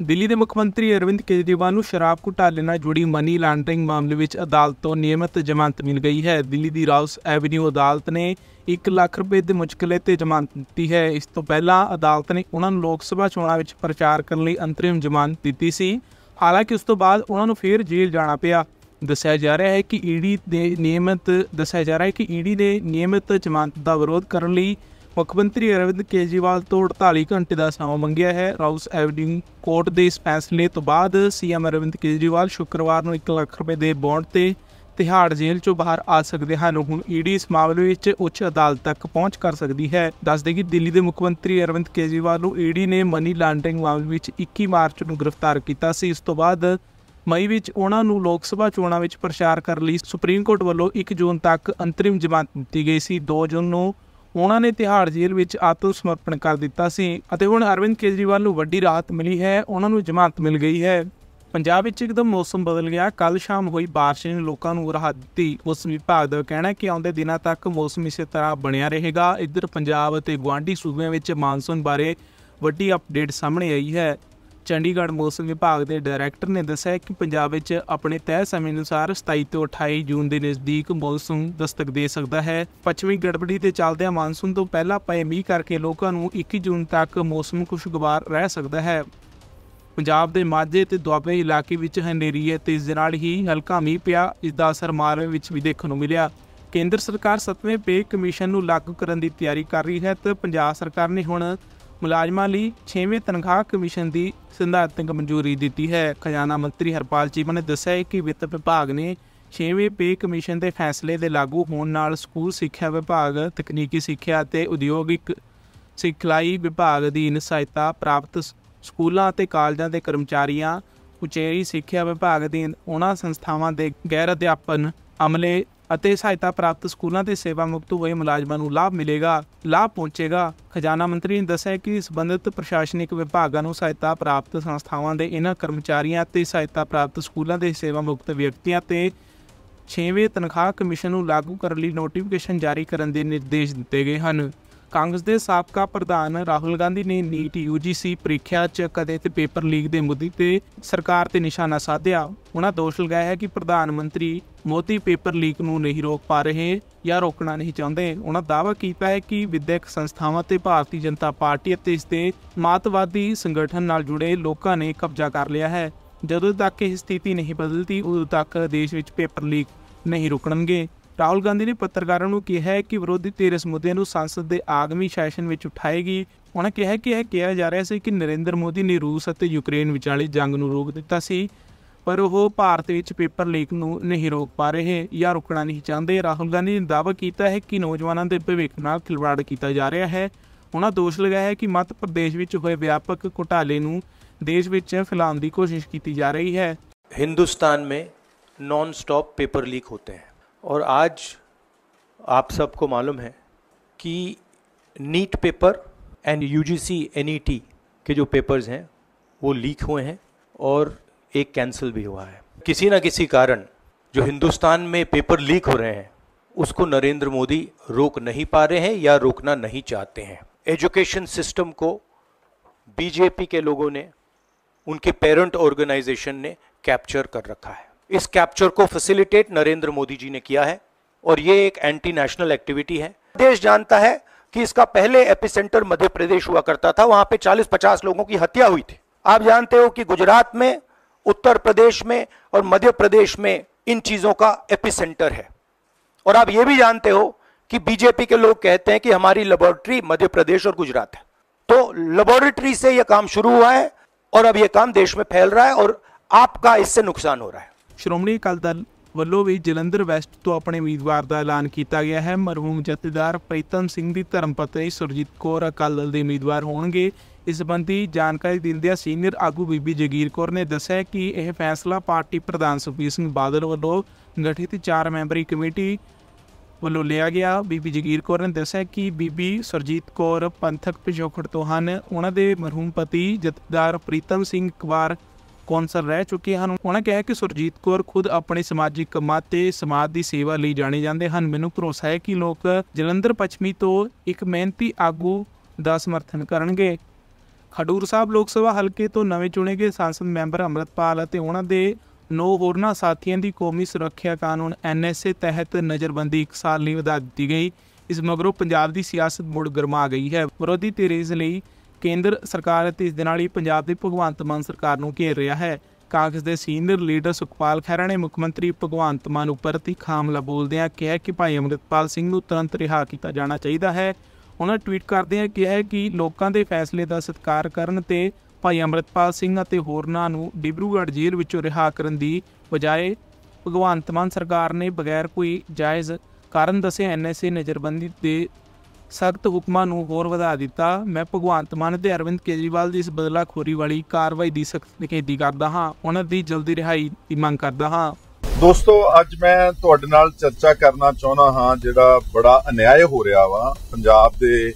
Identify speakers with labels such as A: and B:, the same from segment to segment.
A: ਦਿੱਲੀ ਦੇ ਮੁੱਖ ਮੰਤਰੀ ਅਰਵਿੰਦ ਕੇਜਰੀਵਾਲ ਨੂੰ ਸ਼ਰਾਬ ਘੁਟਾਲੇ ਨਾਲ ਜੁੜੀ ਮਨੀ ਲਾਂਡਰਿੰਗ ਮਾਮਲੇ ਵਿੱਚ ਅਦਾਲਤ ਤੋਂ ਨਿਯਮਤ ਜ਼ਮਾਨਤ ਮਿਲ ਗਈ ਹੈ। ਦਿੱਲੀ ਦੀ ਰਾਉਸ ਐਵਨਿਊ ਅਦਾਲਤ ਨੇ 1 ਲੱਖ ਰੁਪਏ ਦੇ ਮੁਸ਼ਕਲੇ ਤੇ ਜ਼ਮਾਨਤ ਦਿੱਤੀ ਹੈ। ਇਸ ਤੋਂ ਪਹਿਲਾਂ ਅਦਾਲਤ ਨੇ ਉਹਨਾਂ ਨੂੰ ਲੋਕ ਸਭਾ ਚੋਣਾਂ ਵਿੱਚ ਪ੍ਰਚਾਰ ਕਰਨ ਲਈ ਅੰਤਰਿਮ ਜ਼ਮਾਨਤ ਦਿੱਤੀ ਸੀ। ਹਾਲਾਂਕਿ ਉਸ ਤੋਂ ਬਾਅਦ ਉਹਨਾਂ ਨੂੰ ਫੇਰ ਜੇਲ੍ਹ ਜਾਣਾ ਪਿਆ। ਦੱਸਿਆ ਜਾ ਰਿਹਾ ਹੈ ਕਿ ਈਡੀ ਦੇ ਨਿਯਮਤ ਦੱਸਿਆ ਜਾ ਰਿਹਾ ਹੈ ਕਿ ਈਡੀ ਨੇ ਨਿਯਮਿਤ ਜ਼ਮਾਨਤ ਦਾ ਵਿਰੋਧ ਕਰਨ ਲਈ ਮੁੱਖ ਮੰਤਰੀ ਅਰਵਿੰਦ ਕੇਜਰੀਵਾਲ ਤੋਂ 48 ਘੰਟੇ ਦਾ ਸਮਾਂ ਮੰਗਿਆ ਹੈ। ਰਾਊਸ ਐਵਨਿਊ ਕੋਰਟ ਦੇ ਇਸ ਫੈਸਲੇ ਤੋਂ ਬਾਅਦ ਸੀਐਮ ਅਰਵਿੰਦ ਕੇਜਰੀਵਾਲ ਸ਼ੁੱਕਰਵਾਰ ਨੂੰ 1 ਲੱਖ ਰੁਪਏ ਦੇ ਬੌਂਡ ਤੇ ਤਿਹਾੜ ਜੇਲ੍ਹ ਚੋਂ ਬਾਹਰ ਆ ਸਕਦੇ ਹਨ। ਹੁਣ ਈਡੀ ਇਸ ਮਾਮਲੇ ਵਿੱਚ ਉੱਚ ਅਦਾਲਤ ਤੱਕ ਪਹੁੰਚ ਕਰ ਸਕਦੀ ਹੈ। ਦੱਸਦੇ ਕਿ ਦਿੱਲੀ ਦੇ ਮੁੱਖ ਮੰਤਰੀ ਅਰਵਿੰਦ ਕੇਜਰੀਵਾਲ ਨੂੰ ਈਡੀ ਨੇ ਮਨੀ ਲਾਂਡਰਿੰਗ ਮਾਮਲੇ ਵਿੱਚ 21 ਮਾਰਚ ਨੂੰ ਗ੍ਰਿਫਤਾਰ ਕੀਤਾ ਸੀ। ਇਸ ਤੋਂ ਬਾਅਦ ਮਈ ਵਿੱਚ ਉਹਨਾਂ ਨੂੰ ਲੋਕ ਸਭਾ ਚੋਣਾਂ ਵਿੱਚ ਪ੍ਰਚਾਰ ਕਰਨ ਲਈ ਸੁਪਰੀਮ ਕੋਰਟ ਵੱਲੋਂ 1 ਜੂਨ ਤੱਕ ਅੰਤਰਿਮ ਜ਼ਮਾਨਤ ਦਿੱਤੀ ਗਈ ਸੀ। 2 ਜੂਨ ਨੂੰ ਉਹਨਾਂ ਨੇ ਤਿਹਾੜ ਜੇਲ੍ਹ ਵਿੱਚ ਆਤਮ ਸਮਰਪਣ ਕਰ ਦਿੱਤਾ ਸੀ ਅਤੇ ਹੁਣ ਅਰਵਿੰਦ ਕੇਜਰੀਵਾਲ ਨੂੰ ਵੱਡੀ ਰਾਹਤ ਮਿਲੀ ਹੈ, ਉਹਨਾਂ ਨੂੰ ਜ਼ਮਾਨਤ ਮਿਲ ਗਈ ਹੈ। ਪੰਜਾਬ ਵਿੱਚ ਇੱਕਦਮ ਮੌਸਮ ਬਦਲ ਗਿਆ। ਕੱਲ ਸ਼ਾਮ ਹੋਈ ਬਾਰਿਸ਼ ਨੇ ਲੋਕਾਂ ਨੂੰ ਰਾਹਤ ਦਿੱਤੀ। ਮੌਸਮ ਵਿਭਾਗ ਦਾ ਕਹਿਣਾ ਹੈ ਕਿ ਆਉਂਦੇ ਦਿਨਾਂ ਤੱਕ ਮੌਸਮ ਇਸੇ ਤਰ੍ਹਾਂ ਬਣਿਆ ਰਹੇਗਾ। ਇੱਧਰ ਪੰਜਾਬ ਅਤੇ ਗੁਆਂਢੀ ਸੂਬਿਆਂ ਵਿੱਚ ਮਾਨਸੂਨ ਬਾਰੇ ਵੱਡੀ ਅਪਡੇਟ ਸਾਹਮਣੇ ਆਈ ਹੈ। ਚੰਡੀਗੜ੍ਹ ਮੌਸਮ ਵਿਭਾਗ ਦੇ ਡਾਇਰੈਕਟਰ ਨੇ ਦੱਸਿਆ ਕਿ ਪੰਜਾਬ ਵਿੱਚ ਆਪਣੇ ਤੈਅ ਸਮੇਂ ਅਨੁਸਾਰ 27 ਤੋਂ 28 ਜੂਨ ਦੇ ਨਜ਼ਦੀਕ ਮੌਸਮ ਦਸਤਕ ਦੇ ਸਕਦਾ ਹੈ। ਪੱਛਮੀ ਗੜਬੜੀ ਦੇ ਚੱਲਦਿਆਂ ਮਾਨਸੂਨ ਤੋਂ ਪਹਿਲਾਂ ਪਏ ਮੀਂਹ ਕਰਕੇ ਲੋਕਾਂ ਨੂੰ 21 ਜੂਨ ਤੱਕ ਮੌਸਮ ਖੁਸ਼ਗਵਾਰ ਰਹਿ ਸਕਦਾ ਹੈ। ਪੰਜਾਬ ਦੇ ਮਾਝੇ ਤੇ ਦੁਆਬੇ ਇਲਾਕੇ ਵਿੱਚ ਹਨੇਰੀ ਹੈ ਤੇ ਇਸ ਦੇ ਨਾਲ ਹੀ ਹਲਕਾ ਮੀਂਹ ਪਿਆ, ਇਸ ਦਾ ਅਸਰ ਮਾਲਵੇ ਵਿੱਚ ਵੀ ਦੇਖਣ ਨੂੰ ਮਿਲਿਆ। ਕੇਂਦਰ ਸਰਕਾਰ 7ਵੇਂ ਪੇ ਕਮਿਸ਼ਨ ਨੂੰ ਲਾਗੂ ਕਰਨ ਦੀ ਤਿਆਰੀ ਕਰ ਰਹੀ ਹੈ ਤੇ ਪੰਜਾਬ ਸਰਕਾਰ ਨੇ ਹੁਣ ਮੁਲਾਜ਼ਮਾਂ ਲਈ 6ਵੇਂ ਤਨਖਾਹ ਕਮਿਸ਼ਨ ਦੀ ਸਿਧਾਂਤਕ ਮਨਜ਼ੂਰੀ ਦਿੱਤੀ ਹੈ। ਖਜ਼ਾਨਾ ਮੰਤਰੀ ਹਰਪਾਲ ਚੀਮਾ ਨੇ ਦੱਸਿਆ ਹੈ ਕਿ ਵਿੱਤ ਵਿਭਾਗ ਨੇ 6ਵੇਂ ਪੇ ਕਮਿਸ਼ਨ ਦੇ ਫੈਸਲੇ ਦੇ ਲਾਗੂ ਹੋਣ ਨਾਲ ਸਕੂਲ ਸਿੱਖਿਆ ਵਿਭਾਗ, ਤਕਨੀਕੀ ਸਿੱਖਿਆ ਅਤੇ ਉਦਯੋਗਿਕ ਸਿਖਲਾਈ ਵਿਭਾਗ ਅਧੀਨ ਸਹਾਇਤਾ ਪ੍ਰਾਪਤ ਸਕੂਲਾਂ ਅਤੇ ਕਾਲਜਾਂ ਦੇ ਕਰਮਚਾਰੀਆਂ, ਉਚੇਰੀ ਸਿੱਖਿਆ ਵਿਭਾਗ ਅਧੀਨ ਉਹਨਾਂ ਸੰਸਥਾਵਾਂ ਦੇ ਗੈਰ ਅਧਿਆਪਨ ਅਮਲੇ ਅਤੇ ਸਹਾਇਤਾ ਪ੍ਰਾਪਤ ਸਕੂਲਾਂ ਤੇ ਸੇਵਾ ਮੁਕਤ ਹੋਏ ਮੁਲਾਜ਼ਮਾਂ ਨੂੰ ਲਾਭ ਮਿਲੇਗਾ, ਲਾਭ ਪਹੁੰਚੇਗਾ। ਖਜ਼ਾਨਾ ਮੰਤਰੀ ਨੇ ਦੱਸਿਆ ਕਿ ਸੰਬੰਧਿਤ ਪ੍ਰਸ਼ਾਸਨਿਕ ਵਿਭਾਗਾਂ ਨੂੰ ਸਹਾਇਤਾ ਪ੍ਰਾਪਤ ਸੰਸਥਾਵਾਂ ਦੇ ਇਹਨਾਂ ਕਰਮਚਾਰੀਆਂ ਤੇ ਸਹਾਇਤਾ ਪ੍ਰਾਪਤ ਸਕੂਲਾਂ ਦੇ ਸੇਵਾ ਮੁਕਤ ਵਿਅਕਤੀਆਂ ਤੇ 6ਵੇਂ ਤਨਖਾਹ ਕਮਿਸ਼ਨ ਨੂੰ ਲਾਗੂ ਕਰਨ ਲਈ ਨੋਟੀਫਿਕੇਸ਼ਨ ਜਾਰੀ ਕਰਨ ਦੇ ਨਿਰਦੇਸ਼ ਦਿੱਤੇ ਗਏ ਹਨ। ਕਾਂਗਰਸ ਦੇ ਸਾਬਕਾ ਪ੍ਰਧਾਨ ਰਾਹੁਲ ਗਾਂਧੀ ਨੇ ਨੀਟ ਯੂਜੀਸੀ ਪ੍ਰੀਖਿਆ ਚ ਕਦੇ ਤੇ ਪੇਪਰ ਲੀਕ ਦੇ ਮੁੱਦੇ ਤੇ ਸਰਕਾਰ ਤੇ ਨਿਸ਼ਾਨਾ ਸਾਧਿਆ। ਉਹਨਾਂ ਦੋਸ਼ ਲਗਾਇਆ ਹੈ ਕਿ ਪ੍ਰਧਾਨ ਮੰਤਰੀ ਮੋਦੀ ਪੇਪਰ ਲੀਕ ਨੂੰ ਨਹੀਂ ਰੋਕ ਪਾ ਰਹੇ ਜਾਂ ਰੋਕਣਾ ਨਹੀਂ ਚਾਹੁੰਦੇ। ਉਹਨਾਂ ਦਾਅਵਾ ਕੀਤਾ ਹੈ ਕਿ ਵਿਦਿਅਕ ਸੰਸਥਾਵਾਂ ਤੇ ਭਾਰਤੀ ਜਨਤਾ ਪਾਰਟੀ ਅਤੇ ਇਸ ਦੇ ਮਾਤਵਾਦੀ ਸੰਗਠਨ ਨਾਲ ਜੁੜੇ ਲੋਕਾਂ ਨੇ ਕਬਜ਼ਾ ਕਰ ਲਿਆ ਹੈ। ਜਦੋਂ ਤੱਕ ਇਹ ਸਥਿਤੀ ਨਹੀਂ ਬਦਲਦੀ, ਉਦੋਂ ਤੱਕ ਦੇਸ਼ ਵਿੱਚ ਪੇਪਰ ਲੀਕ ਨਹੀਂ ਰੁਕਣਗੇ। ਰਾਹੁਲ ਗਾਂਧੀ ਨੇ ਪੱਤਰਕਾਰਾਂ ਨੂੰ ਕਿਹਾ ਹੈ ਕਿ ਵਿਰੋਧੀ ਧਿਰ ਇਸ ਮੁੱਦੇ ਨੂੰ ਸੰਸਦ ਦੇ ਆਗਮੀ ਸੈਸ਼ਨ ਵਿੱਚ ਉਠਾਏਗੀ ਉਹਨਾਂ ਕਿਹਾ ਕਿ ਇਹ ਕਿਹਾ ਜਾ ਰਿਹਾ ਸੀ ਕਿ ਨਰਿੰਦਰ ਮੋਦੀ ਨੇ ਰੂਸ ਅਤੇ ਯੂਕਰੇਨ ਵਿਚਾਲੇ ਜੰਗ ਨੂੰ ਰੋਕ ਦਿੱਤਾ ਸੀ ਪਰ ਉਹ ਭਾਰਤ ਵਿੱਚ ਪੇਪਰ ਲੀਕ ਨੂੰ ਨਹੀਂ ਰੋਕ ਪਾ ਰਹੇ ਜਾਂ ਰੁਕਣਾ ਨਹੀਂ ਚਾਹੁੰਦੇ ਰਾਹੁਲ ਗਾਂਧੀ ਨੇ ਦਾਅਵਾ ਕੀਤਾ ਹੈ ਕਿ ਨੌਜਵਾਨਾਂ ਦੇ ਭਵਿੱਖ ਨਾਲ ਖਿਲਵਾੜ ਕੀਤਾ ਜਾ ਰਿਹਾ ਹੈ ਉਹਨਾਂ ਦੋਸ਼ ਲਗਾਇਆ ਹੈ ਕਿ ਮੱਧ ਪ੍ਰਦੇਸ਼ ਵਿੱਚ ਹੋਏ ਵਿਆਪਕ ਘੁਟਾਲੇ ਨੂੰ ਦੇਸ਼ ਵਿੱਚ ਫੈਲਾਉਣ ਦੀ ਕੋਸ਼ਿਸ਼ ਕੀਤੀ ਜਾ ਰਹੀ ਹੈ
B: हिंदुस्तान में नॉन स्टॉप पेपर लीक होते हैं और आज आप सबको मालूम है कि NEET paper and UGC NET E के जो पेपर्स हैं, वो लीक हुए हैं और एक कैंसिल भी हुआ है। किसी ना किसी कारण जो हिंदुस्तान में पेपर लीक हो रहे हैं, उसको नरेंद्र मोदी रोक नहीं पा रहे हैं या रोकना नहीं चाहते हैं। एजुकेशन सिस्टम को बीजेपी के लोगों ने, उनके पेरेंट ऑर्गेनाइजेशन ने कैप्चर कर रखा है। इस कैप्चर को फैसिलिटेट नरेंद्र मोदी जी ने किया है और ये एक एंटी नेशनल एक्टिविटी है। देश जानता है कि इसका पहले एपिसेंटर मध्य प्रदेश हुआ करता था, वहाँ पे 40-50 लोगों की हत्या हुई थी। आप जानते हो कि गुजरात में, उत्तर प्रदेश में और मध्य प्रदेश में इन चीज़ों का एपिसेंटर है। और आप ये भी जानते हो कि बीजेपी के लोग कहते हैं कि हमारी लेबोरेटरी मध्य प्रदेश और गुजरात है। तो लेबोरेटरी से यह काम शुरू हुआ है और अब यह काम देश में फैल रहा है और आपका इससे नुकसान हो रहा है।
A: ਸ਼੍ਰੋਮਣੀ ਅਕਾਲੀ ਦਲ ਵੱਲੋਂ ਵੀ ਜਲੰਧਰ ਵੈਸਟ ਤੋਂ ਆਪਣੇ ਉਮੀਦਵਾਰ ਦਾ ਐਲਾਨ ਕੀਤਾ ਗਿਆ ਹੈ। ਮਰਹੂਮ ਜਥੇਦਾਰ ਪ੍ਰੀਤਮ ਸਿੰਘ ਦੀ ਧਰਮਪਤਨੀ ਸੁਰਜੀਤ ਕੌਰ ਅਕਾਲੀ ਦਲ ਦੇ ਉਮੀਦਵਾਰ ਹੋਣਗੇ। ਇਸ ਸੰਬੰਧੀ ਜਾਣਕਾਰੀ ਦਿੰਦਿਆਂ ਸੀਨੀਅਰ ਆਗੂ ਬੀਬੀ ਜਗੀਰ ਕੌਰ ਨੇ ਦੱਸਿਆ ਕਿ ਇਹ ਫੈਸਲਾ ਪਾਰਟੀ ਪ੍ਰਧਾਨ ਸੁਖਬੀਰ ਸਿੰਘ ਬਾਦਲ ਵੱਲੋਂ ਗਠਿਤ ਚਾਰ ਮੈਂਬਰੀ ਕਮੇਟੀ ਵੱਲੋਂ ਲਿਆ ਗਿਆ। ਬੀਬੀ ਜਗੀਰ ਕੌਰ ਨੇ ਦੱਸਿਆ ਕਿ ਬੀਬੀ ਸਰਜੀਤ ਕੌਰ ਪੰਥਕ ਪਿਛੋਕੜ ਤੋਂ ਹਨ। ਉਹਨਾਂ ਦੇ ਮਰਹੂਮ ਪਤੀ ਜਥੇਦਾਰ ਪ੍ਰੀਤਮ ਸਿੰਘ ਇੱਕ ਵਾਰ ਕੌਂਸਲ ਰਹਿ ਚੁੱਕੇ ਹਨ। ਉਹਨਾਂ ਕਿਹਾ ਕਿ ਸੁਰਜੀਤ ਕੌਰ ਖੁਦ ਆਪਣੇ ਸਮਾਜਿਕ ਕੰਮਾਂ ਤੇ ਸਮਾਜ ਦੀ ਸੇਵਾ ਲਈ ਜਾਣੇ ਜਾਂਦੇ ਹਨ। ਮੈਨੂੰ ਭਰੋਸਾ ਹੈ ਕਿ ਲੋਕ ਜਲੰਧਰ ਪੱਛਮੀ ਤੋਂ ਇੱਕ ਮਿਹਨਤੀ ਆਗੂ ਦਾ ਸਮਰਥਨ ਕਰਨਗੇ। ਖਡੂਰ ਸਾਹਿਬ ਲੋਕ ਸਭਾ ਹਲਕੇ ਤੋਂ ਨਵੇਂ ਚੁਣੇ ਗਏ ਸੰਸਦ ਮੈਂਬਰ ਅੰਮ੍ਰਿਤਪਾਲ ਅਤੇ ਉਹਨਾਂ ਦੇ ਨੌ ਹੋਰਨਾਂ ਸਾਥੀਆਂ ਦੀ ਕੌਮੀ ਸੁਰੱਖਿਆ ਕਾਨੂੰਨ ਐਨਐਸਏ ਤਹਿਤ ਨਜ਼ਰਬੰਦੀ 1 ਸਾਲ ਲਈ ਵਧਾ ਦਿੱਤੀ ਗਈ। ਇਸ ਮਗਰੋਂ ਪੰਜਾਬ ਦੀ ਸਿਆਸਤ ਮੁੜ ਗਰਮਾ ਗਈ ਹੈ। ਵਿਰੋਧੀ ਧਿਰ ਇਸ ਲਈ ਕੇਂਦਰ ਸਰਕਾਰ ਅਤੇ ਇਸ ਦੇ ਨਾਲ ਹੀ ਪੰਜਾਬ ਦੀ ਭਗਵੰਤ ਮਾਨ ਸਰਕਾਰ ਨੂੰ ਘੇਰ ਰਿਹਾ ਹੈ। ਕਾਂਗਰਸ ਦੇ ਸੀਨੀਅਰ ਲੀਡਰ ਸੁਖਪਾਲ ਖਹਿਰਾ ਨੇ ਮੁੱਖ ਮੰਤਰੀ ਭਗਵੰਤ ਮਾਨ ਉੱਪਰ ਤਿੱਖਾ ਹਮਲਾ ਬੋਲਦਿਆਂ ਕਿਹਾ ਕਿ ਭਾਈ ਅੰਮ੍ਰਿਤਪਾਲ ਸਿੰਘ ਨੂੰ ਤੁਰੰਤ ਰਿਹਾ ਕੀਤਾ ਜਾਣਾ ਚਾਹੀਦਾ ਹੈ। ਉਹਨਾਂ ਟਵੀਟ ਕਰਦਿਆਂ ਕਿਹਾ ਕਿ ਲੋਕਾਂ ਦੇ ਫੈਸਲੇ ਦਾ ਸਤਿਕਾਰ ਕਰਨ ਤੇ ਭਾਈ ਅੰਮ੍ਰਿਤਪਾਲ ਸਿੰਘ ਅਤੇ ਹੋਰਨਾਂ ਨੂੰ ਡਿਬਰੂਗੜ੍ਹ ਜੇਲ੍ਹ ਵਿੱਚੋਂ ਰਿਹਾ ਕਰਨ ਦੀ ਬਜਾਏ ਭਗਵੰਤ ਮਾਨ ਸਰਕਾਰ ਨੇ ਬਗੈਰ ਕੋਈ ਜਾਇਜ਼ ਕਾਰਨ ਦੱਸੇ ਐਨਐਸਏ ਨਜ਼ਰਬੰਦੀ ਦੇ ਸਖਤ ਹੁਕਮਾਂ ਨੂੰ ਹੋਰ ਵਧਾ ਦਿੱਤਾ। ਮੈਂ ਭਗਵੰਤ ਮਾਨ ਤੇ ਅਰਵਿੰਦ ਕੇਜਰੀਵਾਲ ਦੀ ਇਸ ਬਦਲਾਖੋਰੀ ਵਾਲੀ ਕਾਰਵਾਈ ਦੀ ਸਖਤ ਨਿਖੇਧੀ ਕਰਦਾ ਹਾਂ। ਉਹਨਾਂ ਦੀ ਜਲਦੀ ਰਿਹਾਈ ਦੀ ਮੰਗ ਕਰਦਾ ਹਾਂ।
C: ਦੋਸਤੋ, ਅੱਜ ਮੈਂ ਤੁਹਾਡੇ ਨਾਲ ਚਰਚਾ ਕਰਨਾ ਚਾਹੁੰਦਾ ਹਾਂ, ਜਿਹੜਾ ਬੜਾ ਅਨਿਆਏ ਹੋ ਰਿਹਾ ਵਾ ਪੰਜਾਬ ਦੇ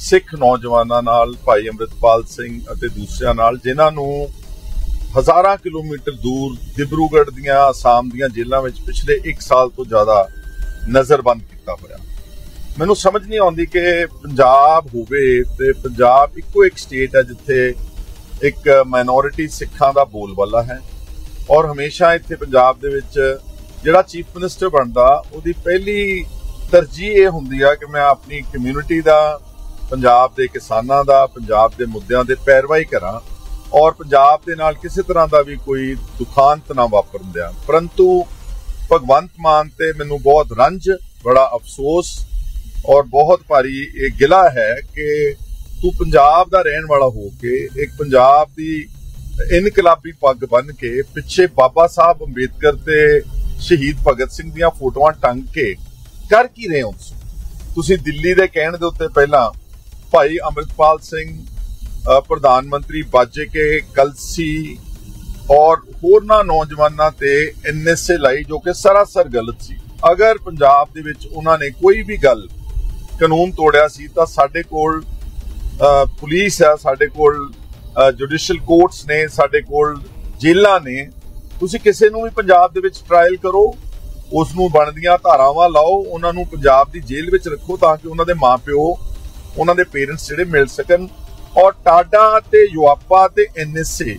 C: ਸਿੱਖ ਨੌਜਵਾਨਾਂ ਨਾਲ, ਭਾਈ ਅੰਮ੍ਰਿਤਪਾਲ ਸਿੰਘ ਅਤੇ ਦੂਸਰਿਆਂ ਨਾਲ, ਜਿਨ੍ਹਾਂ ਨੂੰ ਹਜ਼ਾਰਾਂ ਕਿਲੋਮੀਟਰ ਦੂਰ ਦਿਬਰੂਗੜ੍ਹ ਦੀਆਂ ਆਸਾਮ ਦੀਆਂ ਜੇਲ੍ਹਾਂ ਵਿੱਚ ਪਿਛਲੇ 1 ਸਾਲ ਤੋਂ ਜ਼ਿਆਦਾ ਨਜ਼ਰਬੰਦ ਕੀਤਾ ਹੋਇਆ। ਮੈਨੂੰ ਸਮਝ ਨਹੀਂ ਆਉਂਦੀ ਕਿ ਪੰਜਾਬ ਹੋਵੇ ਤੇ ਪੰਜਾਬ ਇੱਕੋ ਇੱਕ ਸਟੇਟ ਹੈ ਜਿੱਥੇ ਇੱਕ ਮਾਈਨੋਰਿਟੀ ਸਿੱਖਾਂ ਦਾ ਬੋਲਬਾਲਾ ਹੈ। ਔਰ ਹਮੇਸ਼ਾ ਇੱਥੇ ਪੰਜਾਬ ਦੇ ਵਿੱਚ ਜਿਹੜਾ ਚੀਫ ਮਿਨਿਸਟਰ ਬਣਦਾ, ਉਹਦੀ ਪਹਿਲੀ ਤਰਜੀਹ ਇਹ ਹੁੰਦੀ ਆ ਕਿ ਮੈਂ ਆਪਣੀ ਕਮਿਊਨਿਟੀ ਦਾ, ਪੰਜਾਬ ਦੇ ਕਿਸਾਨਾਂ ਦਾ, ਪੰਜਾਬ ਦੇ ਮੁੱਦਿਆਂ ਦੇ ਪੈਰਵਾਈ ਕਰਾਂ। ਔਰ ਪੰਜਾਬ ਦੇ ਨਾਲ ਕਿਸੇ ਤਰ੍ਹਾਂ ਦਾ ਵੀ ਕੋਈ ਦੁਖਾਂਤ ਨਾ ਵਾਪਰਨ ਦਿਆਂ। ਪਰੰਤੂ ਭਗਵੰਤ ਮਾਨ ਤੇ ਮੈਨੂੰ ਬਹੁਤ ਰੰਜ, ਬੜਾ ਅਫਸੋਸ ਔਰ ਬਹੁਤ ਭਾਰੀ ਇਹ ਗਿਲਾ ਹੈ ਕਿ ਤੂੰ ਪੰਜਾਬ ਦਾ ਰਹਿਣ ਵਾਲਾ ਹੋ ਕੇ ਇੱਕ ਪੰਜਾਬ ਦੀ ਇਨਕਲਾਬੀ ਪੱਗ ਬੰਨ ਕੇ ਪਿੱਛੇ ਬਾਬਾ ਸਾਹਿਬ ਅੰਬੇਦਕਰ ਤੇ ਸ਼ਹੀਦ ਭਗਤ ਸਿੰਘ ਦੀਆਂ ਫੋਟੋਆਂ ਟੰਗ ਕੇ ਕਰ ਕੀ ਰਹੇ ਹੋ ਤੁਸੀਂ? ਦਿੱਲੀ ਦੇ ਕਹਿਣ ਦੇ ਉੱਤੇ ਪਹਿਲਾਂ ਭਾਈ ਅਮਰਿਤਪਾਲ ਸਿੰਘ ਪ੍ਰਧਾਨ ਮੰਤਰੀ ਬਾਜੇ ਕੇ ਕਲਸੀ ਔਰ ਹੋਰਨਾਂ ਨੌਜਵਾਨਾਂ ਤੇ ਐਨਐਸਏ ਲਾਈ ਜੋ ਕਿ ਸਰਾਸਰ ਗਲਤ ਸੀ ਅਗਰ ਪੰਜਾਬ ਦੇ ਵਿੱਚ ਉਹਨਾਂ ਨੇ ਕੋਈ ਵੀ ਗੱਲ ਕਾਨੂੰਨ ਤੋੜਿਆ ਸੀ ਤਾਂ ਸਾਡੇ ਕੋਲ ਪੁਲਿਸ ਹੈ ਸਾਡੇ ਕੋਲ ਜੁਡੀਸ਼ੀਅਲ ਕੋਰਟਸ ਨੇ, ਸਾਡੇ ਕੋਲ ਜੇਲਾਂ ਨੇ। ਤੁਸੀਂ ਕਿਸੇ ਨੂੰ ਵੀ ਪੰਜਾਬ ਦੇ ਵਿੱਚ ਟ੍ਰਾਇਲ ਕਰੋ ਉਸ ਨੂੰ ਬਣਦੀਆਂ ਧਾਰਾਵਾਂ ਲਾਓ, ਉਹਨਾਂ ਨੂੰ ਪੰਜਾਬ ਦੀ ਜੇਲ੍ਹ ਵਿੱਚ ਰੱਖੋ ਤਾਂ ਕਿ ਉਹਨਾਂ ਦੇ ਮਾਪਿਓ, ਉਹਨਾਂ ਦੇ ਪੇਰੈਂਟਸ ਜਿਹੜੇ ਮਿਲ ਸਕਣ। ਔਰ ਟਾਡਾ ਤੇ ਯੂਆਪਾ ਤੇ ਐਨਐਸਏ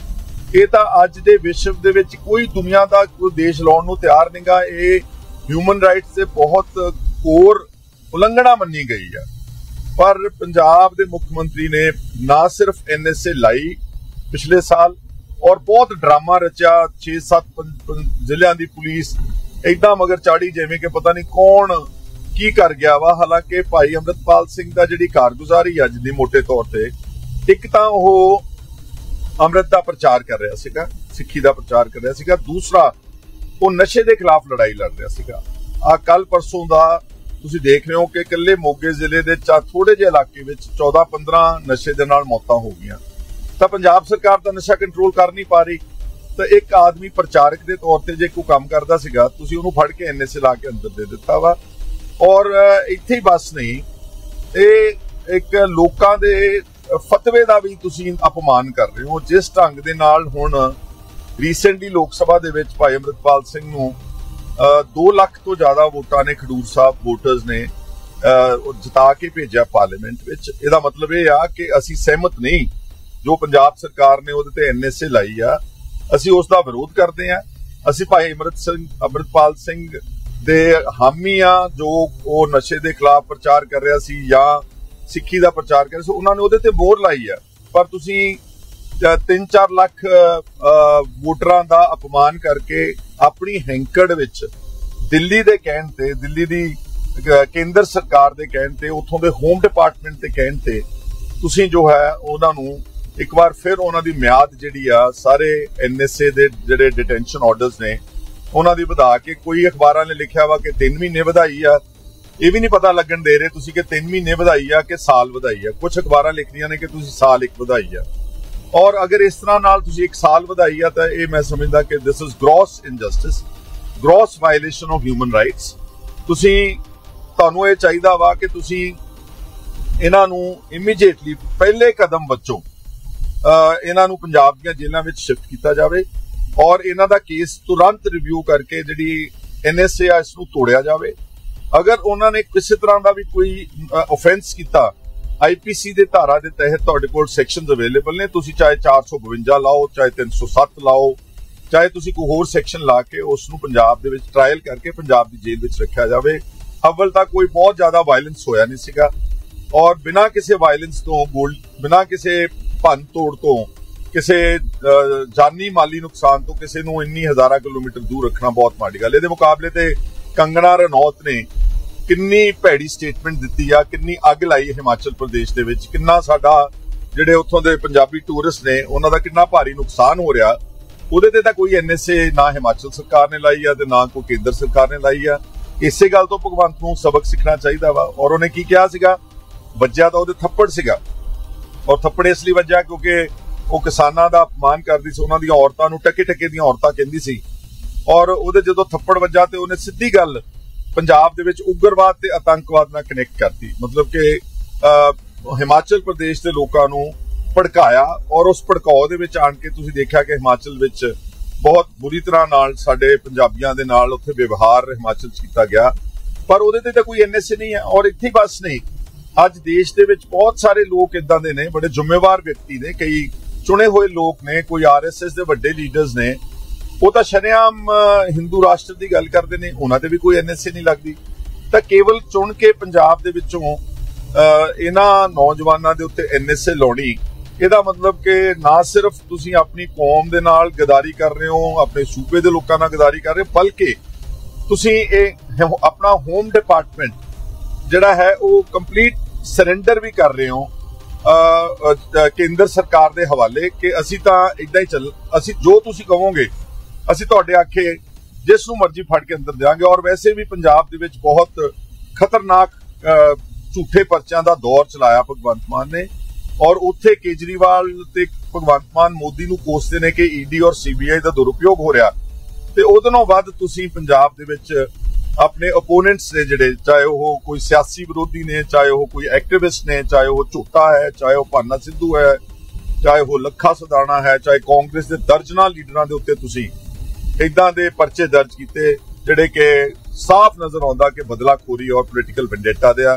C: ਇਹ ਤਾਂ ਅੱਜ ਦੇ ਵਿਸ਼ਵ ਦੇ ਵਿੱਚ ਕੋਈ ਦੁਨੀਆ ਦਾ, ਕੋਈ ਦੇਸ਼ ਲਾਉਣ ਨੂੰ ਤਿਆਰ ਨਹੀਂਗਾ ਇਹ ਹਿਊਮਨ ਰਾਈਟਸ ਦੇ ਬਹੁਤ ਕੋਰ ਉਲੰਘਣਾ ਮੰਨੀ ਗਈ ਆ। ਪਰ ਪੰਜਾਬ ਦੇ ਮੁੱਖ ਮੰਤਰੀ ਨੇ ਨਾ ਸਿਰਫ ਐਨਐਸਏ ਲਾਈ ਪਿਛਲੇ ਸਾਲ, ਔਰ ਬਹੁਤ ਡਰਾਮਾ ਰਚਿਆ। 6-7 ਜ਼ਿਲ੍ਹਿਆਂ ਦੀ ਪੁਲਿਸ ਏਦਾਂ ਮਗਰ ਚਾੜੀ, ਜਿਵੇਂ ਕਿ ਪਤਾ ਨਹੀਂ ਕੌਣ ਕੀ ਕਰ ਗਿਆ ਵਾ। ਹਾਲਾਂਕਿ ਭਾਈ ਅੰਮ੍ਰਿਤਪਾਲ ਸਿੰਘ ਦਾ ਜਿਹੜੀ ਕਾਰਗੁਜ਼ਾਰੀ ਅੱਜ ਦੀ ਮੋٹے ਤੌਰ ਤੇ, ਇੱਕ ਤਾਂ ਉਹ ਅੰਮ੍ਰਿਤ ਦਾ ਪ੍ਰਚਾਰ ਕਰ ਰਿਹਾ ਸੀਗਾ, ਸਿੱਖੀ ਦਾ ਪ੍ਰਚਾਰ ਕਰ ਰਿਹਾ ਸੀਗਾ। ਦੂਸਰਾ, ਉਹ ਨਸ਼ੇ ਦੇ ਖਿਲਾਫ ਲੜਾਈ ਲੜ ਰਿਹਾ ਸੀਗਾ। ਆ ਕੱਲ ਪਰਸੋਂ ਦਾ ਤੁਸੀਂ ਦੇਖ ਰਹੇ ਹੋ ਕਿ ਇਕੱਲੇ ਮੋਗੇ ਜ਼ਿਲ੍ਹੇ ਦੇ ਚਾ ਥੋੜੇ ਜਿਹੇ ਇਲਾਕੇ ਵਿੱਚ 14-15 ਨਸ਼ੇ ਦੇ ਨਾਲ ਮੌਤਾਂ ਹੋ ਗਈਆਂ। ਤਾਂ ਪੰਜਾਬ ਸਰਕਾਰ ਤਾਂ ਨਸ਼ਾ ਕੰਟਰੋਲ ਕਰ ਨਹੀਂ ਪਾ ਰਹੀ। ਤਾਂ ਇੱਕ ਆਦਮੀ ਪ੍ਰਚਾਰਕ ਦੇ ਤੌਰ ਤੇ ਜੇ ਕੋਈ ਕੰਮ ਕਰਦਾ ਸੀਗਾ, ਤੁਸੀਂ ਉਹਨੂੰ ਫੜ ਕੇ ਐਨਐਸਏ ਲਾ ਕੇ ਅੰਦਰ ਦੇ ਦਿੱਤਾ ਵਾ। ਔਰ ਇੱਥੇ ਹੀ ਬਸ ਨਹੀਂ, ਇਹ ਇੱਕ ਲੋਕਾਂ ਦੇ ਫਤਵੇ ਦਾ ਵੀ ਤੁਸੀਂ ਅਪਮਾਨ ਕਰ ਰਹੇ ਹੋ। ਜਿਸ ਢੰਗ ਦੇ ਨਾਲ ਹੁਣ ਰੀਸੈਂਟਲੀ ਲੋਕ ਸਭਾ ਦੇ ਵਿੱਚ ਭਾਈ ਅਮਰਿਤਪਾਲ ਸਿੰਘ ਨੂੰ 2 ਲੱਖ ਤੋਂ ਜ਼ਿਆਦਾ ਵੋਟਾਂ ਨੇ ਖਡੂਰ ਸਾਹਿਬ ਵੋਟਰਸ ਨੇ ਅ, ਜਿਤਾ ਕੇ ਭੇਜਿਆ ਪਾਰਲੀਮੈਂਟ ਵਿੱਚ। ਇਹਦਾ ਮਤਲਬ ਇਹ ਆ ਕਿ ਅਸੀਂ ਸਹਿਮਤ ਨਹੀਂ। ਜੋ ਪੰਜਾਬ ਸਰਕਾਰ ਨੇ ਉਹਦੇ ਤੇ ਐਨਐਸਏ ਲਾਈ ਆ ਅਸੀਂ ਉਸ ਦਾ ਵਿਰੋਧ ਕਰਦੇ ਆ। ਅਸੀਂ ਭਾਈ ਅਮਰਿਤ ਸਿੰਘ ਅਮਰਿਤਪਾਲ ਸਿੰਘ ਦੇ ਹਾਮੀ ਆ ਜੋ ਉਹ ਨਸ਼ੇ ਦੇ ਖਿਲਾਫ ਪ੍ਰਚਾਰ ਕਰ ਰਿਹਾ ਸੀ ਜਾਂ ਸਿੱਖੀ ਦਾ ਪ੍ਰਚਾਰ ਕਰ ਰਿਹਾ ਸੀ ਉਹਨਾਂ ਨੇ ਉਹਦੇ ਤੇ ਬੋਰ ਲਾਈ ਆ। ਪਰ ਤੁਸੀਂ 3-4 ਲੱਖ ਵੋਟਰਾਂ ਦਾ ਅਪਮਾਨ ਕਰਕੇ ਆਪਣੀ ਹੈਂਕੜ ਵਿੱਚ ਦਿੱਲੀ ਦੇ ਕਹਿਣ ਤੇ, ਦਿੱਲੀ ਦੀ ਕੇਂਦਰ ਸਰਕਾਰ ਦੇ ਕਹਿਣ ਤੇ, ਉੱਥੋਂ ਦੇ ਹੋਮ ਡਿਪਾਰਟਮੈਂਟ ਦੇ ਕਹਿਣ ਤੇ ਤੁਸੀਂ ਜੋ ਹੈ ਉਹਨਾਂ ਨੂੰ ਇੱਕ ਵਾਰ ਫਿਰ ਉਹਨਾਂ ਦੀ ਮਿਆਦ ਜਿਹੜੀ ਆ, ਸਾਰੇ ਐਨਐਸਏ ਦੇ ਜਿਹੜੇ ਡਿਟੈਂਸ਼ਨ ਆਰਡਰਸ ਨੇ, ਉਹਨਾਂ ਦੀ ਵਧਾ ਕੇ ਕੋਈ ਅਖਬਾਰਾਂ ਨੇ ਲਿਖਿਆ ਵਾ ਕਿ 3 ਮਹੀਨੇ ਵਧਾਈ ਆ। ਇਹ ਵੀ ਨਹੀਂ ਪਤਾ ਲੱਗਣ ਦੇ ਰਹੇ ਤੁਸੀਂ ਕਿ 3 ਮਹੀਨੇ ਵਧਾਈ ਆ ਕਿ ਸਾਲ ਵਧਾਈ ਆ। ਕੁਝ ਅਖਬਾਰਾਂ ਲਿਖਦੀਆਂ ਨੇ ਕਿ ਤੁਸੀਂ ਸਾਲ ਇੱਕ ਵਧਾਈ ਆ। ਔਰ ਅਗਰ ਇਸ ਤਰ੍ਹਾਂ ਨਾਲ ਤੁਸੀਂ ਇੱਕ ਸਾਲ ਵਧਾਈ ਆ, ਤਾਂ ਇਹ ਮੈਂ ਸਮਝਦਾ ਕਿ this is gross injustice gross violation of human rights ਤੁਸੀਂ, ਤੁਹਾਨੂੰ ਇਹ ਚਾਹੀਦਾ ਵਾ ਕਿ ਤੁਸੀਂ ਇਹਨਾਂ ਨੂੰ ਇਮੀਡੀਏਟਲੀ ਪਹਿਲੇ ਕਦਮ ਵੱਜੋਂ ਇਹਨਾਂ ਨੂੰ ਪੰਜਾਬ ਦੀਆਂ ਜੇਲ੍ਹਾਂ ਵਿੱਚ ਸ਼ਿਫਟ ਕੀਤਾ ਜਾਵੇ ਔਰ ਇਹਨਾਂ ਦਾ ਕੇਸ ਤੁਰੰਤ ਰਿਵਿਊ ਕਰਕੇ ਜਿਹੜੀ ਐਨਐਸਏ ਆ, ਇਸ ਨੂੰ ਤੋੜਿਆ ਜਾਵੇ। ਅਗਰ ਉਹਨਾਂ ਨੇ ਕਿਸੇ ਤਰ੍ਹਾਂ ਦਾ ਵੀ ਕੋਈ ਆਫੈਂਸ ਕੀਤਾ ਆਈਪੀਸੀ ਦੇ ਧਾਰਾ ਦੇ ਤਹਿਤ ਤੁਹਾਡੇ ਕੋਲ ਸੈਕਸ਼ਨਸ ਅਵੇਲੇਬਲ ਨੇ। ਤੁਸੀਂ ਚਾਹੇ 452 ਲਾਓ, ਚਾਹੇ 307 ਲਾਓ, ਚਾਹੇ ਤੁਸੀਂ ਕੋਈ ਹੋਰ ਸੈਕਸ਼ਨ ਲਾ ਕੇ ਉਸ ਨੂੰ ਪੰਜਾਬ ਦੇ ਵਿੱਚ ਟ੍ਰਾਇਲ ਕਰਕੇ ਪੰਜਾਬ ਦੀ ਜੇਲ੍ਹ ਵਿੱਚ ਰੱਖਿਆ ਜਾਵੇ। ਅਵਲ ਤਾਂ ਕੋਈ ਬਹੁਤ ਜ਼ਿਆਦਾ ਵਾਇਲੈਂਸ ਹੋਇਆ ਨਹੀਂ ਸੀਗਾ। ਔਰ ਬਿਨਾਂ ਕਿਸੇ ਵਾਇਲੈਂਸ ਤੋਂ ਗੋਲਡ ਬਿਨਾਂ ਕਿਸੇ ਭੰਨ ਤੋੜ ਤੋਂ, ਕਿਸੇ ਜਾਨੀ ਮਾਲੀ ਨੁਕਸਾਨ ਤੋਂ ਕਿਸੇ ਨੂੰ ਇੰਨੀ ਹਜ਼ਾਰਾਂ ਕਿਲੋਮੀਟਰ ਦੂਰ ਰੱਖਣਾ ਬਹੁਤ ਮਾੜੀ ਗੱਲ ਇਹਦੇ ਮੁਕਾਬਲੇ ਤੇ ਕੰਗਣਾ ਰਣੌਤ ਨੇ ਕਿੰਨੀ ਭੈੜੀ ਸਟੇਟਮੈਂਟ ਦਿੱਤੀ ਆ, ਕਿੰਨੀ ਅੱਗ ਲਾਈ ਹਿਮਾਚਲ ਪ੍ਰਦੇਸ਼ ਦੇ ਵਿੱਚ, ਕਿੰਨਾ ਸਾਡਾ ਜਿਹੜੇ ਉੱਥੋਂ ਦੇ ਪੰਜਾਬੀ ਟੂਰਿਸਟ ਨੇ, ਉਹਨਾਂ ਦਾ ਕਿੰਨਾ ਭਾਰੀ ਨੁਕਸਾਨ ਹੋ ਰਿਹਾ। ਉਹਦੇ ਤੇ ਤਾਂ ਕੋਈ ਐਨਐਸਏ ਨਾ ਹਿਮਾਚਲ ਸਰਕਾਰ ਨੇ ਲਾਈ ਆ ਤੇ ਨਾ ਕੋਈ ਕੇਂਦਰ ਸਰਕਾਰ ਨੇ ਲਾਈ ਆ। ਇਸੇ ਗੱਲ ਤੋਂ ਭਗਵੰਤ ਨੂੰ ਸਬਕ ਸਿੱਖਣਾ ਚਾਹੀਦਾ ਵਾ। ਔਰ ਉਹਨੇ ਕੀ ਕਿਹਾ ਸੀਗਾ? ਵੱਜਿਆ ਤਾਂ ਉਹਦੇ ਥੱਪੜ ਸੀਗਾ। ਔਰ ਥੱਪੜ ਇਸ ਲਈ ਵੱਜਿਆ ਕਿਉਂਕਿ ਉਹ ਕਿਸਾਨਾਂ ਦਾ ਅਪਮਾਨ ਕਰਦੀ ਸੀ, ਉਹਨਾਂ ਦੀਆਂ ਔਰਤਾਂ ਨੂੰ ਟਕੇ ਟੱਕੇ ਦੀਆਂ ਔਰਤਾਂ ਕਹਿੰਦੀ ਸੀ। ਔਰ ਉਹਦੇ ਜਦੋਂ ਥੱਪੜ ਵੱਜਾ ਤੇ ਉਹਨੇ ਸਿੱਧੀ ਗੱਲ ਪੰਜਾਬ ਦੇ ਵਿੱਚ ਉਗਰਵਾਦ ਤੇ ਆਤੰਕਵਾਦ ਨਾਲ ਕਨੈਕਟ ਕਰਤੀ। ਮਤਲਬ ਕਿ ਹਿਮਾਚਲ ਪ੍ਰਦੇਸ਼ ਦੇ ਲੋਕਾਂ ਨੂੰ ਭੜਕਾਇਆ ਔਰ ਉਸ ਭੜਕਾਓ ਦੇ ਵਿੱਚ ਆਣ ਕੇ ਤੁਸੀਂ ਦੇਖਿਆ ਕਿ ਹਿਮਾਚਲ ਵਿੱਚ ਬਹੁਤ ਬੁਰੀ ਤਰ੍ਹਾਂ ਨਾਲ ਸਾਡੇ ਪੰਜਾਬੀਆਂ ਦੇ ਨਾਲ ਉੱਥੇ ਵਿਵਹਾਰ ਹਿਮਾਚਲ 'ਚ ਕੀਤਾ ਗਿਆ। ਪਰ ਉਹਦੇ ਤੇ ਤਾਂ ਕੋਈ ਐਨਐਸਏ ਨਹੀਂ ਹੈ ਔਰ ਇੱਥੇ ਬਸ ਨਹੀਂ। ਅੱਜ ਦੇਸ਼ ਦੇ ਵਿੱਚ ਬਹੁਤ ਸਾਰੇ ਲੋਕ ਇਦਾਂ ਦੇ ਨੇ, ਬੜੇ ਜ਼ਿੰਮੇਵਾਰ ਵਿਅਕਤੀ ਨੇ, ਕਈ ਚੁਣੇ ਹੋਏ ਲੋਕ ਨੇ, ਕੋਈ ਆਰਐਸਐਸ ਦੇ ਵੱਡੇ ਲੀਡਰਸ ਨੇ ਉਹ ਤਾਂ ਸ਼ਰੇਆਮ ਹਿੰਦੂ ਰਾਸ਼ਟਰ ਦੀ ਗੱਲ ਕਰਦੇ ਨੇ, ਉਹਨਾਂ ਤੇ ਵੀ ਕੋਈ ਐਨਐਸਏ ਨਹੀਂ ਲੱਗਦੀ। ਤਾਂ ਕੇਵਲ ਚੁਣ ਕੇ ਪੰਜਾਬ ਦੇ ਵਿੱਚੋਂ ਇਹਨਾਂ ਨੌਜਵਾਨਾਂ ਦੇ ਉੱਤੇ ਐਨਐਸਏ ਲਾਉਣੀ, ਇਹਦਾ ਮਤਲਬ ਕਿ ਨਾ ਸਿਰਫ ਤੁਸੀਂ ਆਪਣੀ ਕੌਮ ਦੇ ਨਾਲ ਗਦਾਰੀ ਕਰ ਰਹੇ ਹੋ, ਆਪਣੇ ਸੂਬੇ ਦੇ ਲੋਕਾਂ ਨਾਲ ਗਦਾਰੀ ਕਰ ਰਹੇ ਹੋ, ਬਲਕਿ ਤੁਸੀਂ ਇਹ ਆਪਣਾ ਹੋਮ ਡਿਪਾਰਟਮੈਂਟ ਜਿਹੜਾ ਹੈ, ਉਹ ਕੰਪਲੀਟ ਸਰੈਂਡਰ ਵੀ ਕਰ ਰਹੇ ਹੋ ਕੇਂਦਰ ਸਰਕਾਰ ਦੇ ਹਵਾਲੇ ਕਿ ਅਸੀਂ ਤਾਂ ਇਦਾਂ ਹੀ ਚੱਲ, ਅਸੀਂ ਜੋ ਤੁਸੀਂ ਕਹੋਗੇ ਅਸੀਂ ਤੁਹਾਡੇ ਆਖੇ ਜਿਸ ਨੂੰ ਮਰਜ਼ੀ ਫੜ ਕੇ ਅੰਦਰ ਦਿਆਂਗੇ। ਔਰ ਵੈਸੇ ਵੀ ਪੰਜਾਬ ਦੇ ਵਿੱਚ ਬਹੁਤ ਖਤਰਨਾਕ ਝੂਠੇ ਪਰਚਿਆਂ ਦਾ ਦੌਰ ਚਲਾਇਆ ਭਗਵੰਤ ਮਾਨ ਨੇ। ਔਰ ਉੱਥੇ ਕੇਜਰੀਵਾਲ ਤੇ ਭਗਵੰਤ ਮਾਨ ਮੋਦੀ ਨੂੰ ਕੋਸਦੇ ਨੇ ਕਿ ਈਡੀ ਔਰ ਸੀਬੀਆਈ ਦਾ ਦੁਰਉਪਯੋਗ ਹੋ ਰਿਹਾ। ਤੇ ਉਹਦੇ ਨਾਲੋਂ ਵੱਧ ਤੁਸੀਂ ਪੰਜਾਬ ਦੇ ਵਿੱਚ ਆਪਣੇ ਓਪੋਨੈਂਟਸ ਨੇ ਜਿਹੜੇ, ਚਾਹੇ ਉਹ ਕੋਈ ਸਿਆਸੀ ਵਿਰੋਧੀ ਨੇ, ਚਾਹੇ ਉਹ ਕੋਈ ਐਕਟਿਵਿਸਟ ਨੇ, ਚਾਹੇ ਉਹ ਝੂਟਾ ਹੈ, ਚਾਹੇ ਉਹ ਭਾਨਾ ਸਿੱਧੂ ਹੈ, ਚਾਹੇ ਉਹ ਲੱਖਾ ਸਦਾਣਾ ਹੈ, ਚਾਹੇ ਕਾਂਗਰਸ ਦੇ ਦਰਜਨਾਂ ਲੀਡਰਾਂ ਦੇ ਉੱਤੇ ਤੁਸੀਂ ਇਦਾਂ ਦੇ ਪਰਚੇ ਦਰਜ ਕੀਤੇ ਜਿਹੜੇ ਕਿ ਸਾਫ਼ ਨਜ਼ਰ ਆਉਂਦਾ ਕਿ ਬਦਲਾਖੋਰੀ ਔਰ ਪੋਲੀਟੀਕਲ ਵੈਂਡੇਟਾ ਦੇ ਆ।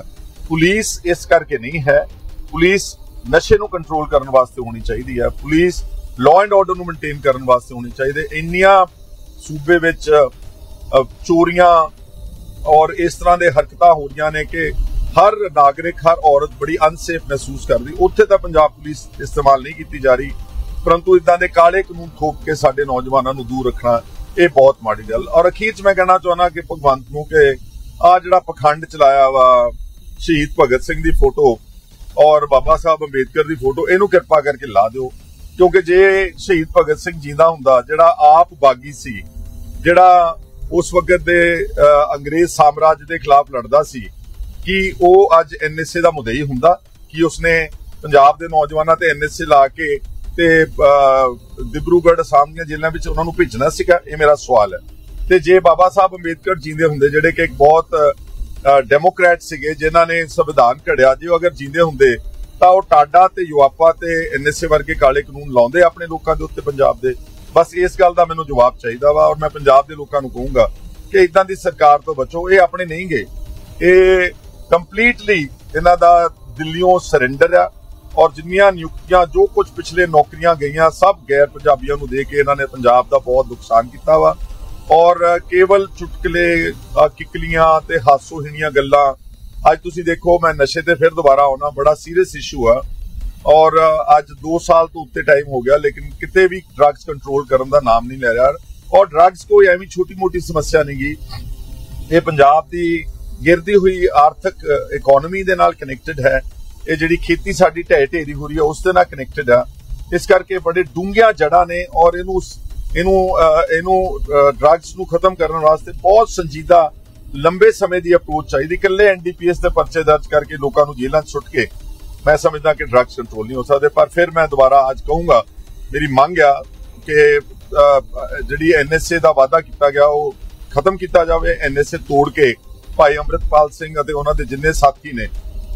C: ਪੁਲਿਸ ਇਸ ਕਰਕੇ ਨਹੀਂ ਹੈ। ਪੁਲਿਸ ਨਸ਼ੇ ਨੂੰ ਕੰਟਰੋਲ ਕਰਨ ਵਾਸਤੇ ਹੋਣੀ ਚਾਹੀਦੀ ਹੈ। ਪੁਲਿਸ ਲਾਅ ਐਂਡ ਆਰਡਰ ਨੂੰ ਮੇਨਟੇਨ ਕਰਨ ਵਾਸਤੇ ਹੋਣੀ ਚਾਹੀਦੀ ਇੰਨੀਆਂ ਸੂਬੇ ਵਿੱਚ ਚੋਰੀਆਂ ਔਰ ਇਸ ਤਰ੍ਹਾਂ ਦੇ ਹਰਕਤਾਂ ਹੋ ਰਹੀਆਂ ਨੇ ਕਿ ਹਰ ਨਾਗਰਿਕ, ਹਰ ਔਰਤ ਬੜੀ ਅਨਸੇਫ ਮਹਿਸੂਸ ਕਰਦੀ। ਉੱਥੇ ਤਾਂ ਪੰਜਾਬ ਪੁਲਿਸ ਇਸਤੇਮਾਲ ਨਹੀਂ ਕੀਤੀ ਜਾ ਰਹੀ। ਪਰੰਤੂ ਇਦਾਂ ਦੇ ਕਾਲੇ ਕਾਨੂੰਨ ਥੋਪ ਕੇ ਸਾਡੇ ਨੌਜਵਾਨਾਂ ਨੂੰ ਦੂਰ ਰੱਖਣਾ ਇਹ ਬਹੁਤ ਮਾੜੀ ਗੱਲ। ਔਰ ਅਖੀਰ 'ਚ ਮੈਂ ਕਹਿਣਾ ਚਾਹੁੰਦਾ ਕਿ ਭਗਵੰਤ ਨੂੰ ਕਿ ਆ ਜਿਹੜਾ ਪਖੰਡ ਚਲਾਇਆ ਵਾ, ਸ਼ਹੀਦ ਭਗਤ ਸਿੰਘ ਦੀ ਫੋਟੋ ਔਰ ਬਾਬਾ ਸਾਹਿਬ ਅੰਬੇਦਕਰ ਦੀ ਫੋਟੋ, ਇਹਨੂੰ ਕਿਰਪਾ ਕਰਕੇ ਲਾ ਦਿਓ। ਕਿਉਂਕਿ ਜੇ ਸ਼ਹੀਦ ਭਗਤ ਸਿੰਘ ਜਿੰਦਾ ਹੁੰਦਾ, ਜਿਹੜਾ ਆਪ ਬਾਗੀ ਸੀ, ਜਿਹੜਾ ਉਸ ਵਕਤ ਦੇ ਅੰਗਰੇਜ਼ ਸਾਮਰਾਜ ਦੇ ਖਿਲਾਫ ਲੜਦਾ ਸੀ, ਕਿ ਉਹ ਅੱਜ ਐਨਐਸਏ ਦਾ ਮੁਦਈ ਹੁੰਦਾ? ਕਿ ਉਸਨੇ ਪੰਜਾਬ ਦੇ ਨੌਜਵਾਨਾਂ ਤੇ ਐਨਐਸਏ ਲਾ ਕੇ ਤੇ ਅਹ, ਅਸਾਮ ਦੀਆਂ ਜੇਲ੍ਹਾਂ ਵਿੱਚ ਉਹਨਾਂ ਨੂੰ ਭੇਜਣਾ ਸੀਗਾ ਇਹ ਮੇਰਾ ਸਵਾਲ ਹੈ। ਤੇ ਜੇ ਬਾਬਾ ਸਾਹਿਬ ਅੰਬੇਦਕਰ ਜੀਂਦੇ ਹੁੰਦੇ ਜਿਹੜੇ ਕਿ ਇੱਕ ਬਹੁਤ ਡੈਮੋਕ੍ਰੈਟ ਸੀਗੇ ਜਿਨ੍ਹਾਂ ਨੇ ਸੰਵਿਧਾਨ ਘੜਿਆ ਜੇ ਉਹ ਅਗਰ ਜੀਂਦੇ ਹੁੰਦੇ ਤਾਂ ਉਹ ਟਾਡਾ ਤੇ ਯੂਆਪਾ ਤੇ ਐਨਐਸਏ ਵਰਗੇ ਕਾਲੇ ਕਾਨੂੰਨ ਲਾਉਂਦੇ ਆਪਣੇ ਲੋਕਾਂ ਦੇ ਉੱਤੇ ਪੰਜਾਬ ਦੇ। ਬਸ ਇਸ ਗੱਲ ਦਾ ਮੈਨੂੰ ਜਵਾਬ ਚਾਹੀਦਾ ਵਾ ਔਰ ਮੈਂ ਪੰਜਾਬ ਦੇ ਲੋਕਾਂ ਨੂੰ ਕਹੂੰਗਾ ਕਿ ਇਦਾਂ ਦੀ ਸਰਕਾਰ ਤੋਂ ਬਚੋ ਇਹ ਆਪਣੇ ਨਹੀਂ ਗਏ। ਇਹ ਕੰਪਲੀਟਲੀ ਇਹਨਾਂ ਦਾ ਦਿੱਲੀੋਂ ਸਰੈਂਡਰ ਆ। ਔਰ ਜਿੰਨੀਆਂ ਨਿਯੁਕਤੀਆਂ ਜੋ ਕੁਝ ਪਿਛਲੇ ਨੌਕਰੀਆਂ ਗਈਆਂ ਸਭ ਗੈਰ ਪੰਜਾਬੀਆਂ ਨੂੰ ਦੇ ਕੇ ਇਹਨਾਂ ਨੇ ਪੰਜਾਬ ਦਾ ਬਹੁਤ ਨੁਕਸਾਨ ਕੀਤਾ ਵਾ। ਔਰ ਕੇਵਲ ਚੁਟਕਲੇ ਅ, ਕਿਕਲੀਆਂ ਤੇ ਹਾਸੋਹੀਣੀਆਂ ਗੱਲਾਂ ਅੱਜ ਤੁਸੀਂ ਦੇਖੋ ਮੈਂ ਨਸ਼ੇ ਤੇ ਫਿਰ ਦੁਬਾਰਾ ਆਉਣਾ ਬੜਾ ਸੀਰੀਅਸ ਇਸ਼ੂ ਆ। ਔਰ ਅੱਜ 2 ਸਾਲ ਤੋਂ ਉੱਤੇ ਟਾਈਮ ਹੋ ਗਿਆ ਲੇਕਿਨ ਕਿਤੇ ਵੀ ਡਰੱਗਸ ਕੰਟਰੋਲ ਕਰਨ ਦਾ ਨਾਮ ਨਹੀਂ ਲੈ ਰਿਹਾ। ਔਰ ਡਰੱਗਸ ਕੋਈ ਐਵੇਂ ਛੋਟੀ-ਮੋਟੀ ਸਮੱਸਿਆ ਨਹੀਂ ਗੀ। ਇਹ ਪੰਜਾਬ ਦੀ ਗਿਰਦੀ ਹੋਈ ਆਰਥਿਕ ਇਕਨੋਮੀ ਦੇ ਨਾਲ ਕਨੈਕਟਡ ਹੈ। ਇਹ ਜਿਹੜੀ ਖੇਤੀ ਸਾਡੀ ਢਹਿ ਢੇਰੀ ਹੋ ਰਹੀ ਹੈ ਉਸ ਦੇ ਨਾਲ ਕਨੈਕਟਡ ਆ। ਇਸ ਕਰਕੇ ਬੜੇ ਡੂੰਘੀਆਂ ਜੜਾਂ ਨੇ ਔਰ ਇਹਨੂੰ ਇਹਨੂੰ ਇਹਨੂੰ ਡਰੱਗਸ ਨੂੰ ਖਤਮ ਕਰਨ ਵਾਸਤੇ ਬਹੁਤ ਸੰਜੀਦਾ ਲੰਬੇ ਸਮੇਂ ਦੀ ਅਪਰੋਚ ਚਾਹੀਦੀ। ਇਕੱਲੇ ਐਨਡੀਪੀਐਸ ਦੇ ਪਰਚੇ ਦਰਜ ਕਰਕੇ ਲੋਕਾਂ ਨੂੰ ਜੇਲ੍ਹਾਂ 'ਚ ਸੁੱਟ ਕੇ ਮੈਂ ਸਮਝਦਾ ਕਿ ਡਰੱਗਸ ਕੰਟਰੋਲ ਨਹੀਂ ਹੋ ਸਕਦੇ ਪਰ ਫਿਰ ਮੈਂ ਦੁਬਾਰਾ ਅੱਜ ਕਹੂੰਗਾ ਮੇਰੀ ਮੰਗ ਆ ਕਿ ਅਹ, ਜਿਹੜੀ ਐਨਐਸਏ ਦਾ ਵਾਅਦਾ ਕੀਤਾ ਗਿਆ ਉਹ ਖਤਮ ਕੀਤਾ ਜਾਵੇ। ਐਨਐਸਏ ਤੋੜ ਕੇ ਭਾਈ ਅੰਮ੍ਰਿਤਪਾਲ ਸਿੰਘ ਅਤੇ ਉਹਨਾਂ ਦੇ ਜਿੰਨੇ ਸਾਥੀ ਨੇ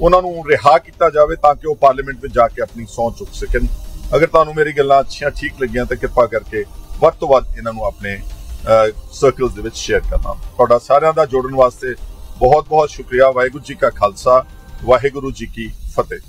C: ਉਹਨਾਂ ਨੂੰ ਰਿਹਾ ਕੀਤਾ ਜਾਵੇ ਤਾਂ ਕਿ ਉਹ ਪਾਰਲੀਮੈਂਟ ਵਿੱਚ ਜਾ ਕੇ ਆਪਣੀ ਸਹੁੰ ਚੁੱਕ ਸਕਣ। ਅਗਰ ਤੁਹਾਨੂੰ ਮੇਰੀ ਗੱਲਾਂ ਅੱਛੀਆਂ ਠੀਕ ਲੱਗੀਆਂ ਤਾਂ ਕਿਰਪਾ ਕਰਕੇ ਵੱਧ ਤੋਂ ਵੱਧ ਇਹਨਾਂ ਨੂੰ ਆਪਣੇ ਸਰਕਲਸ ਦੇ ਵਿੱਚ ਸ਼ੇਅਰ ਕਰਨਾ। ਤੁਹਾਡਾ ਸਾਰਿਆਂ ਦਾ ਜੋੜਨ ਵਾਸਤੇ ਬਹੁਤ ਬਹੁਤ ਸ਼ੁਕਰੀਆ। ਵਾਹਿਗੁਰੂ ਜੀ ਕਾ ਖਾਲਸਾ, ਵਾਹਿਗੁਰੂ ਜੀ ਕੀ ਫਤਿਹ।